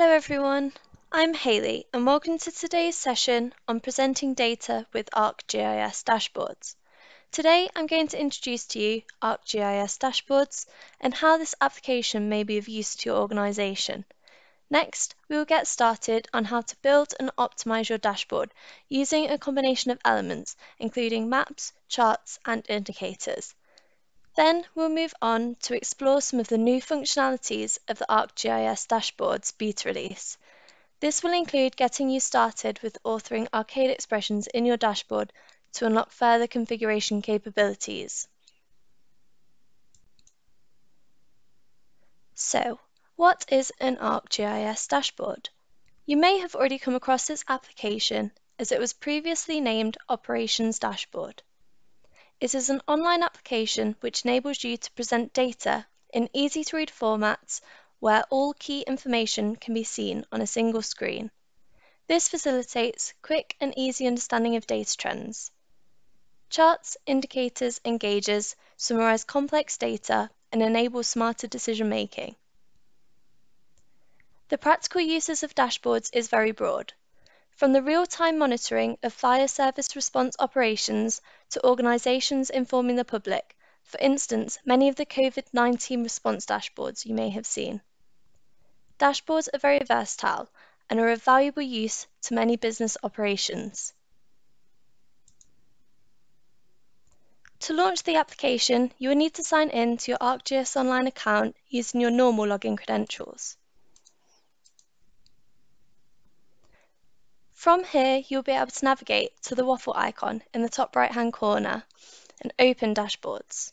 Hello everyone, I'm Haley and welcome to today's session on presenting data with ArcGIS dashboards. Today I'm going to introduce to you ArcGIS dashboards and how this application may be of use to your organisation. Next, we will get started on how to build and optimise your dashboard using a combination of elements including maps, charts and indicators. Then we'll move on to explore some of the new functionalities of the ArcGIS Dashboards beta release. This will include getting you started with authoring arcade expressions in your dashboard to unlock further configuration capabilities. So, what is an ArcGIS dashboard? You may have already come across this application as it was previously named Operations Dashboard. It is an online application which enables you to present data in easy to read formats where all key information can be seen on a single screen. This facilitates quick and easy understanding of data trends. Charts, indicators, and gauges summarize complex data and enable smarter decision making. The practical uses of dashboards is very broad. From the real-time monitoring of fire service response operations to organisations informing the public, for instance, many of the COVID-19 response dashboards you may have seen. Dashboards are very versatile and are of valuable use to many business operations. To launch the application, you will need to sign in to your ArcGIS Online account using your normal login credentials. From here, you'll be able to navigate to the waffle icon in the top right hand corner and open dashboards.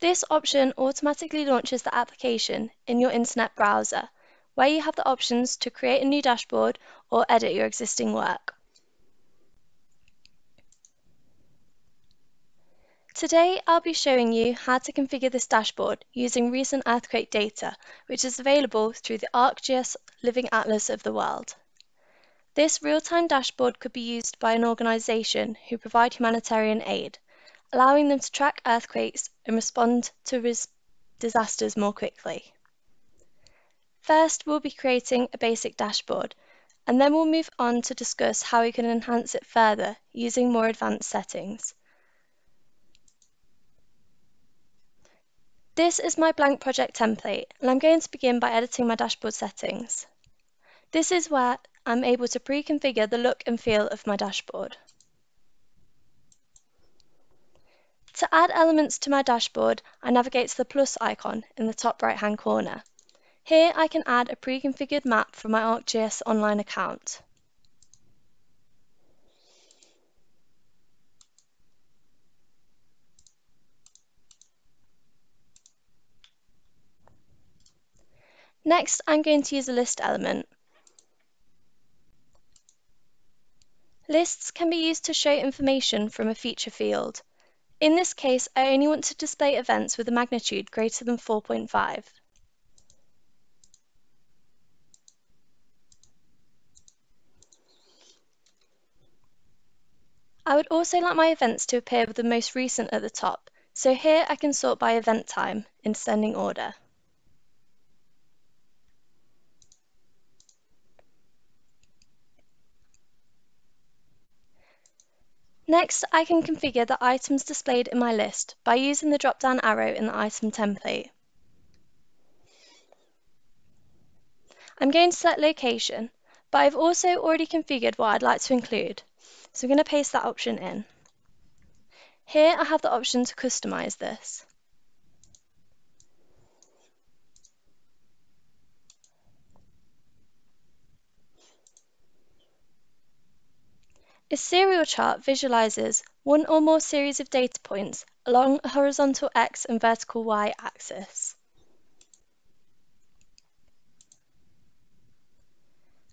This option automatically launches the application in your internet browser, where you have the options to create a new dashboard or edit your existing work. Today I'll be showing you how to configure this dashboard using recent earthquake data, which is available through the ArcGIS Living Atlas of the World. This real-time dashboard could be used by an organisation who provide humanitarian aid, allowing them to track earthquakes and respond to disasters more quickly. First, we'll be creating a basic dashboard, and then we'll move on to discuss how we can enhance it further using more advanced settings. This is my blank project template and I'm going to begin by editing my dashboard settings. This is where I'm able to pre-configure the look and feel of my dashboard. To add elements to my dashboard, I navigate to the plus icon in the top right hand corner. Here I can add a pre-configured map from my ArcGIS online account. Next, I'm going to use a list element. Lists can be used to show information from a feature field. In this case, I only want to display events with a magnitude greater than 4.5. I would also like my events to appear with the most recent at the top, so here I can sort by event time in descending order. Next, I can configure the items displayed in my list by using the drop-down arrow in the item template. I'm going to select location, but I've also already configured what I'd like to include, so I'm going to paste that option in. Here I have the option to customize this. A serial chart visualizes one or more series of data points along a horizontal X and vertical Y axis.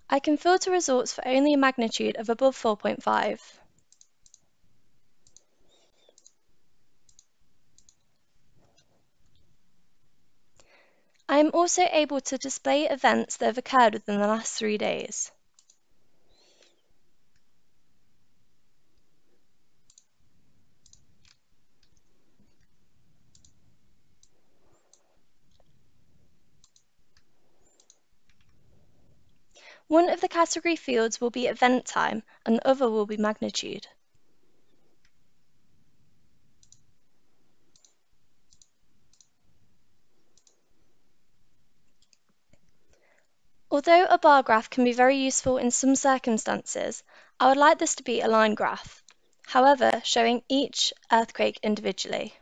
I can filter results for only a magnitude of above 4.5. I am also able to display events that have occurred within the last three days. One of the category fields will be event time and the other will be magnitude. Although a bar graph can be very useful in some circumstances, I would like this to be a line graph, however showing each earthquake individually.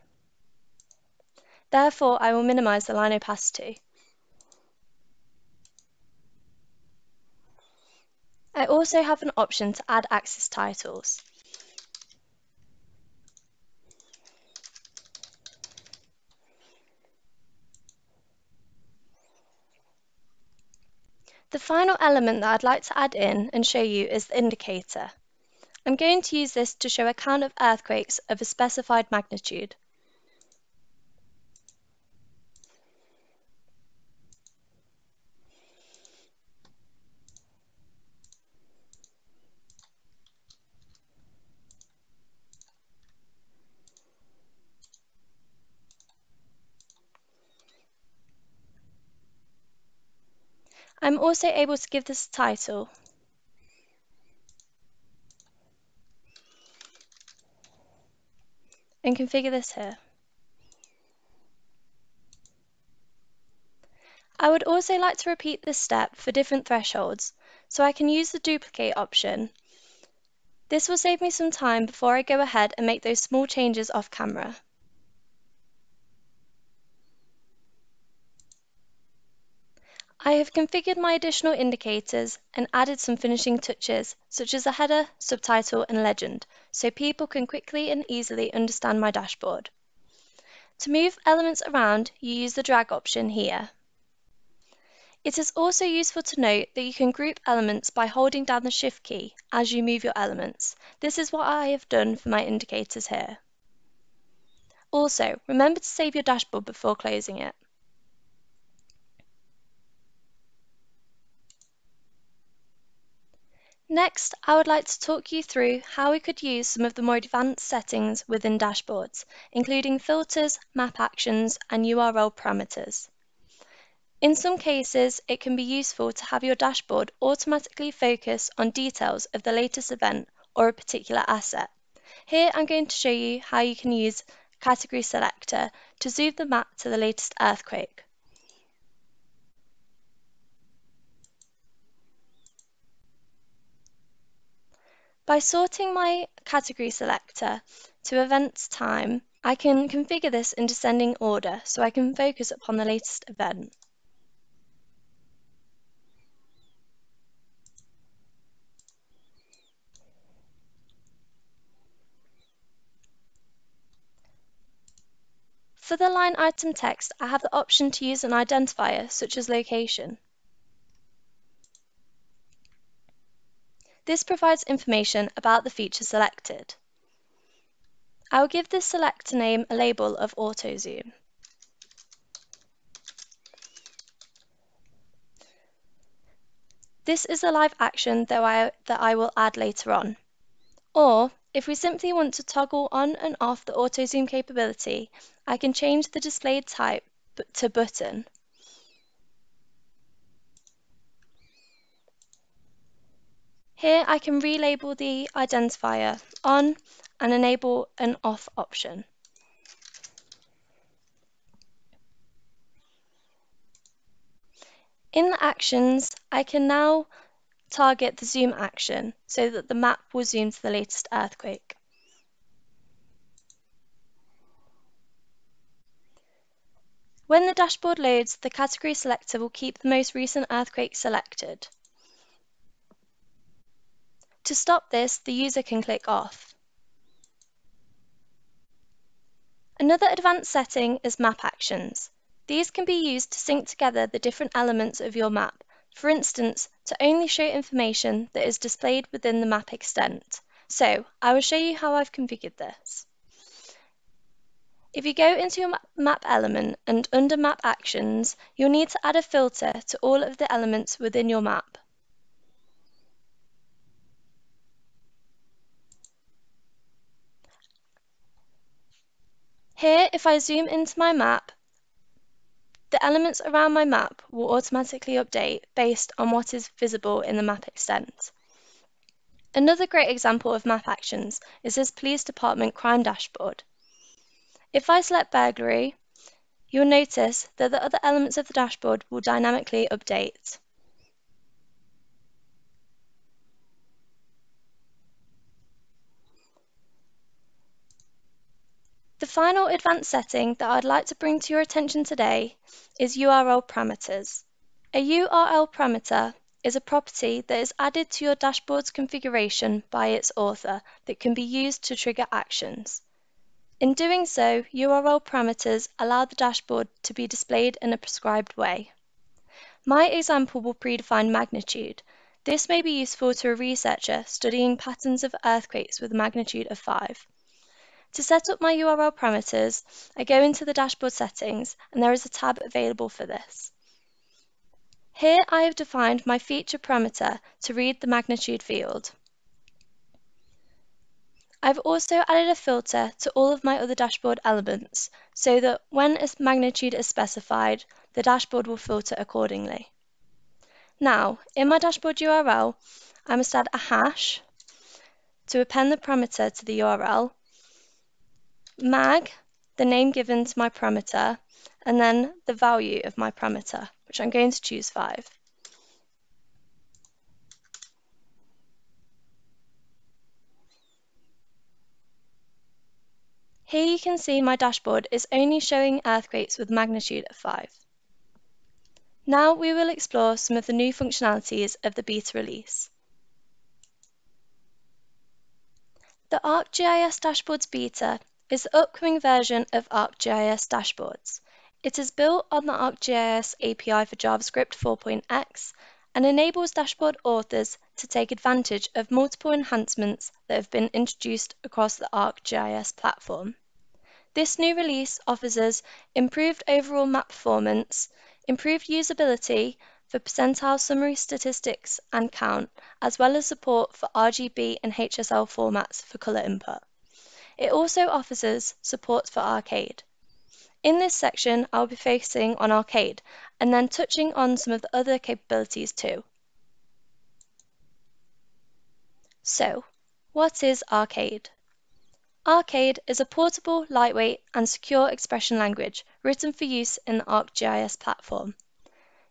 Therefore, I will minimize the line opacity. I also have an option to add axis titles. The final element that I'd like to add in and show you is the indicator. I'm going to use this to show a count of earthquakes of a specified magnitude. I'm also able to give this a title. And configure this here. I would also like to repeat this step for different thresholds, so I can use the duplicate option. This will save me some time before I go ahead and make those small changes off camera. I have configured my additional indicators and added some finishing touches, such as a header, subtitle and legend, so people can quickly and easily understand my dashboard. To move elements around, you use the drag option here. It is also useful to note that you can group elements by holding down the Shift key as you move your elements. This is what I have done for my indicators here. Also, remember to save your dashboard before closing it. Next, I would like to talk you through how we could use some of the more advanced settings within dashboards, including filters, map actions, and URL parameters. In some cases, it can be useful to have your dashboard automatically focus on details of the latest event or a particular asset. Here I'm going to show you how you can use Category Selector to zoom the map to the latest earthquake. By sorting my category selector to events time, I can configure this in descending order so I can focus upon the latest event. For the line item text, I have the option to use an identifier such as location. This provides information about the feature selected. I will give this selector name a label of AutoZoom. This is a live action that I, that I will add later on. Or, if we simply want to toggle on and off the auto zoom capability, I can change the displayed type to button. Here I can relabel the identifier on and enable an off option. In the actions, I can now target the zoom action so that the map will zoom to the latest earthquake. When the dashboard loads, the category selector will keep the most recent earthquake selected. To stop this, the user can click off. Another advanced setting is map actions. These can be used to sync together the different elements of your map, for instance, to only show information that is displayed within the map extent. So, I will show you how I've configured this. If you go into your map element and under map actions, you'll need to add a filter to all of the elements within your map. Here, if I zoom into my map, The elements around my map will automatically update based on what is visible in the map extent. Another great example of map actions is this police department crime dashboard. If I select burglary, you'll notice that the other elements of the dashboard will dynamically update. The final advanced setting that I'd like to bring to your attention today is URL parameters. A URL parameter is a property that is added to your dashboard's configuration by its author that can be used to trigger actions. In doing so, URL parameters allow the dashboard to be displayed in a prescribed way. My example will predefine magnitude. This may be useful to a researcher studying patterns of earthquakes with a magnitude of 5. To set up my URL parameters, I go into the dashboard settings and there is a tab available for this. Here I have defined my feature parameter to read the magnitude field. I've also added a filter to all of my other dashboard elements so that when a magnitude is specified, the dashboard will filter accordingly. Now, in my dashboard URL, I must add a hash to append the parameter to the URL, mag, the name given to my parameter, and then the value of my parameter, which I'm going to choose 5. Here you can see my dashboard is only showing earthquakes with magnitude of 5. Now we will explore some of the new functionalities of the beta release. The ArcGIS Dashboards Beta is the upcoming version of ArcGIS Dashboards. It is built on the ArcGIS API for JavaScript 4.x and enables dashboard authors to take advantage of multiple enhancements that have been introduced across the ArcGIS platform. This new release offers us improved overall map performance, improved usability for percentile summary statistics and count, as well as support for RGB and HSL formats for color input. It also offers support for Arcade. In this section, I'll be focusing on Arcade and then touching on some of the other capabilities too. So, what is Arcade? Arcade is a portable, lightweight, and secure expression language written for use in the ArcGIS platform.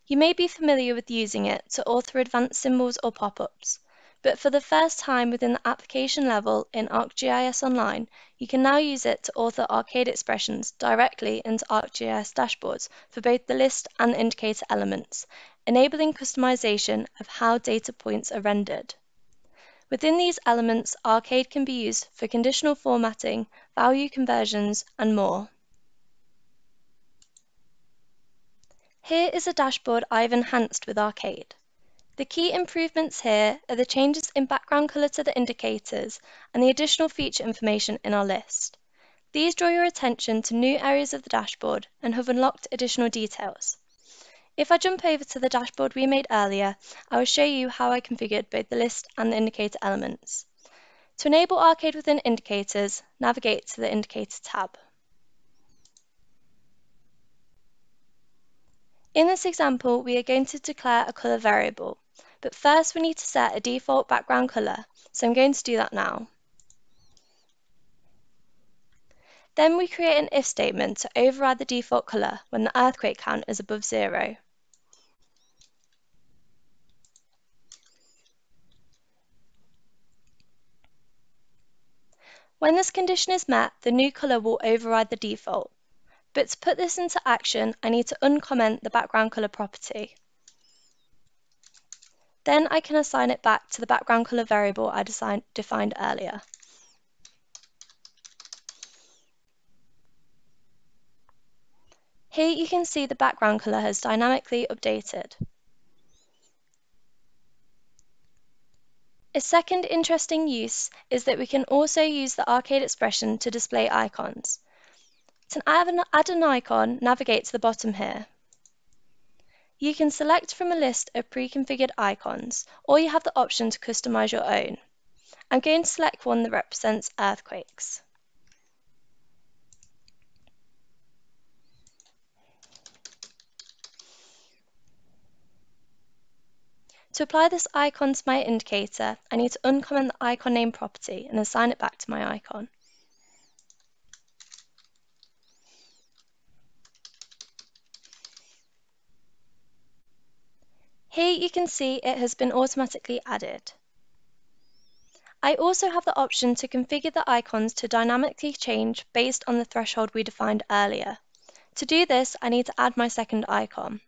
You may be familiar with using it to author advanced symbols or pop-ups, but for the first time within the application level in ArcGIS Online, you can now use it to author arcade expressions directly into ArcGIS dashboards for both the list and the indicator elements, enabling customization of how data points are rendered. Within these elements, Arcade can be used for conditional formatting, value conversions, and more. Here is a dashboard I've enhanced with Arcade. The key improvements here are the changes in background color to the indicators and the additional feature information in our list. These draw your attention to new areas of the dashboard and have unlocked additional details. If I jump over to the dashboard we made earlier, I will show you how I configured both the list and the indicator elements. To enable Arcade within indicators, navigate to the Indicator tab. In this example, we are going to declare a color variable. But first we need to set a default background color, so I'm going to do that now. Then we create an if statement to override the default color when the earthquake count is above zero. When this condition is met, the new color will override the default. But to put this into action, I need to uncomment the background color property. Then I can assign it back to the background color variable I defined earlier. Here you can see the background color has dynamically updated. A second interesting use is that we can also use the arcade expression to display icons. To add an, add an icon, navigate to the bottom here. You can select from a list of pre-configured icons, or you have the option to customize your own. I'm going to select one that represents earthquakes. To apply this icon to my indicator, I need to uncomment the icon name property and assign it back to my icon. Here you can see it has been automatically added. I also have the option to configure the icons to dynamically change based on the threshold we defined earlier. To do this, I need to add my second icon.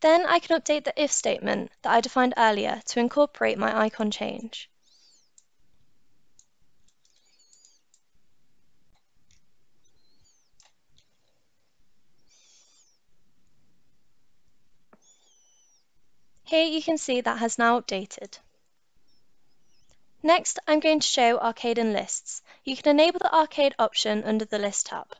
Then I can update the if statement that I defined earlier to incorporate my icon change. Here you can see that has now updated. Next, I'm going to show Arcade and Lists. You can enable the Arcade option under the List tab.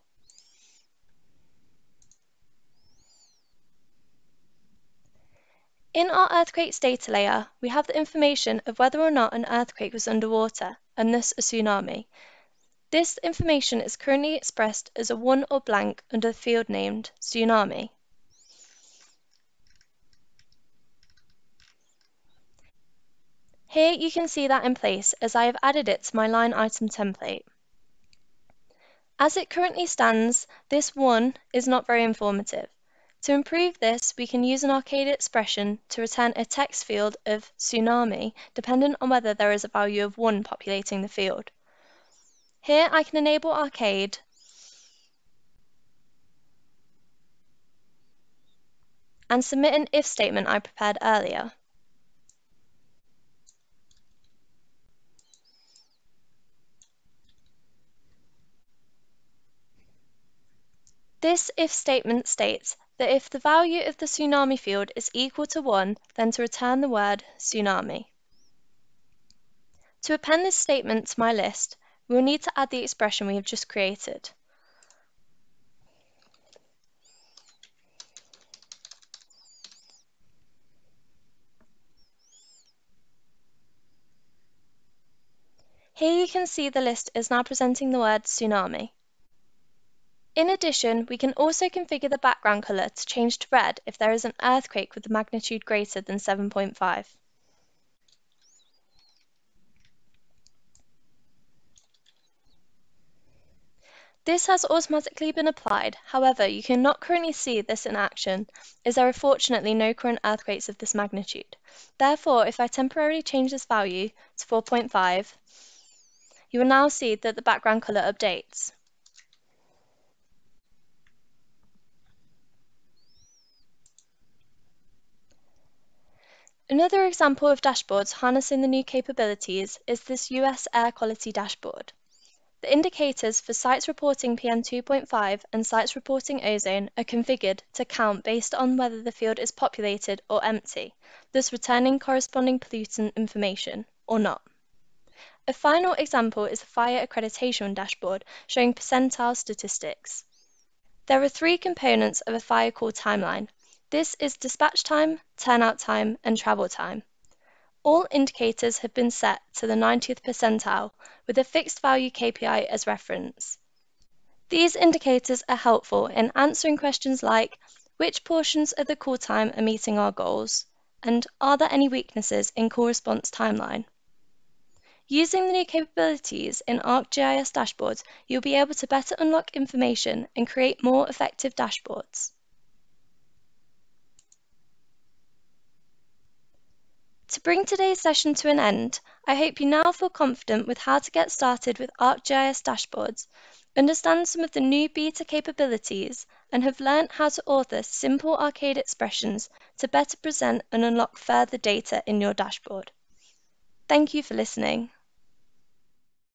In our earthquakes data layer, we have the information of whether or not an earthquake was underwater, and thus a tsunami. This information is currently expressed as a 1 or blank under the field named Tsunami. Here you can see that in place as I have added it to my line item template. As it currently stands, this 1 is not very informative. To improve this, we can use an arcade expression to return a text field of tsunami dependent on whether there is a value of 1 populating the field. Here I can enable arcade and submit an if statement I prepared earlier. This if statement states that if the value of the tsunami field is equal to 1, then to return the word tsunami. To append this statement to my list, we will need to add the expression we have just created. Here you can see the list is now presenting the word tsunami. In addition, we can also configure the background color to change to red if there is an earthquake with a magnitude greater than 7.5. This has automatically been applied, however you cannot currently see this in action, as there are fortunately no current earthquakes of this magnitude. Therefore, if I temporarily change this value to 4.5, you will now see that the background colour updates. Another example of dashboards harnessing the new capabilities is this US air quality dashboard. The indicators for sites reporting PM2.5 and sites reporting ozone are configured to count based on whether the field is populated or empty, thus returning corresponding pollutant information, or not. A final example is the fire accreditation dashboard showing percentile statistics. There are three components of a fire call timeline, this is dispatch time, turnout time, and travel time. All indicators have been set to the 90th percentile with a fixed value KPI as reference. These indicators are helpful in answering questions like which portions of the call time are meeting our goals, and are there any weaknesses in call response timeline? Using the new capabilities in ArcGIS dashboards, you'll be able to better unlock information and create more effective dashboards. To bring today's session to an end, I hope you now feel confident with how to get started with ArcGIS dashboards, understand some of the new beta capabilities, and have learned how to author simple arcade expressions to better present and unlock further data in your dashboard. Thank you for listening.